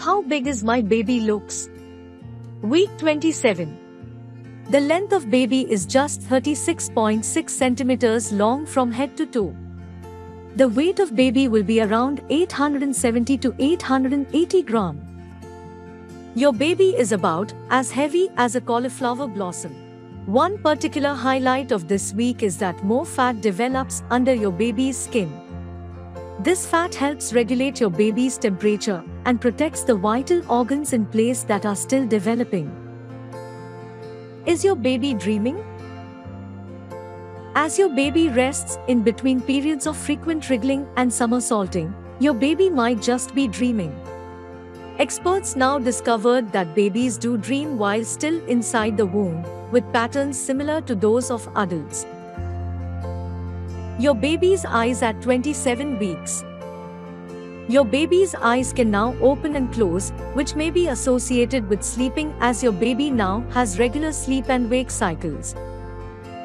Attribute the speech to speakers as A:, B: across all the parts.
A: How big is my baby looks? Week 27. The length of baby is just 36.6 centimeters long from head to toe. The weight of baby will be around 870 to 880 gram. Your baby is about as heavy as a cauliflower blossom. One particular highlight of this week is that more fat develops under your baby's skin. This fat helps regulate your baby's temperature and protects the vital organs in place that are still developing. Is your baby dreaming? As your baby rests in between periods of frequent wriggling and somersaulting, your baby might just be dreaming. Experts now discovered that babies do dream while still inside the womb, with patterns similar to those of adults. Your baby's eyes at 27 weeks. Your baby's eyes can now open and close, which may be associated with sleeping as your baby now has regular sleep and wake cycles.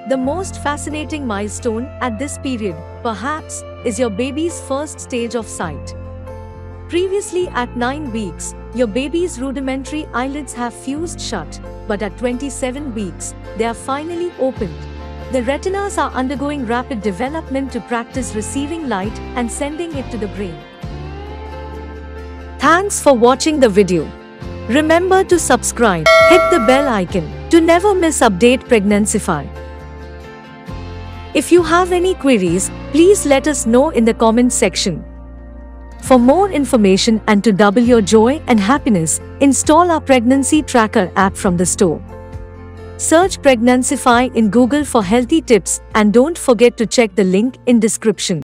A: The most fascinating milestone at this period, perhaps, is your baby's first stage of sight. Previously, at 9 weeks, your baby's rudimentary eyelids have fused shut, but at 27 weeks, they are finally opened. The retinas are undergoing rapid development to practice receiving light and sending it to the brain. Thanks for watching the video. Remember to subscribe, hit the bell icon to never miss update Pregnancyfy. If you have any queries, please let us know in the comment section. For more information and to double your joy and happiness, install our pregnancy tracker app from the store. Search Pregnancyfy in Google for healthy tips and don't forget to check the link in description.